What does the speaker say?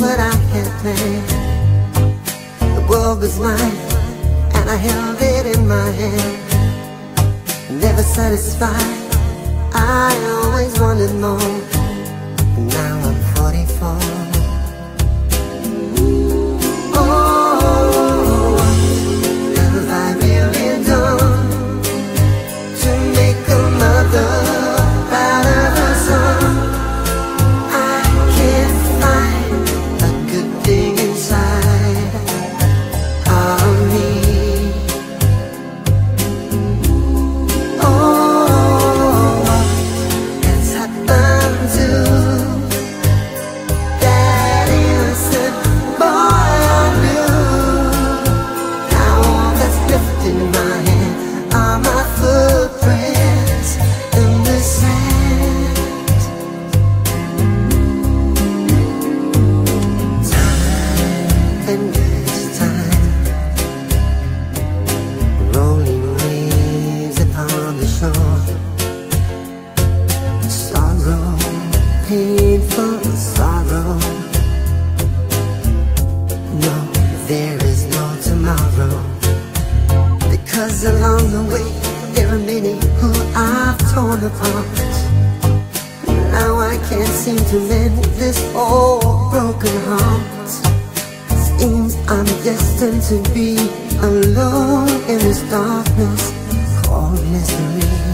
what I can't planned. The world was mine, and I held it in my hand. Never satisfied, I always wanted more. Painful sorrow. No, there is no tomorrow. Because along the way There are many who I've torn apart. Now I can't seem to mend this old broken heart I'm destined to be alone in this darkness called misery.